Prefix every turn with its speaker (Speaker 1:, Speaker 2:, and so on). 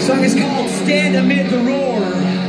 Speaker 1: song is called Stand Amid the Roar.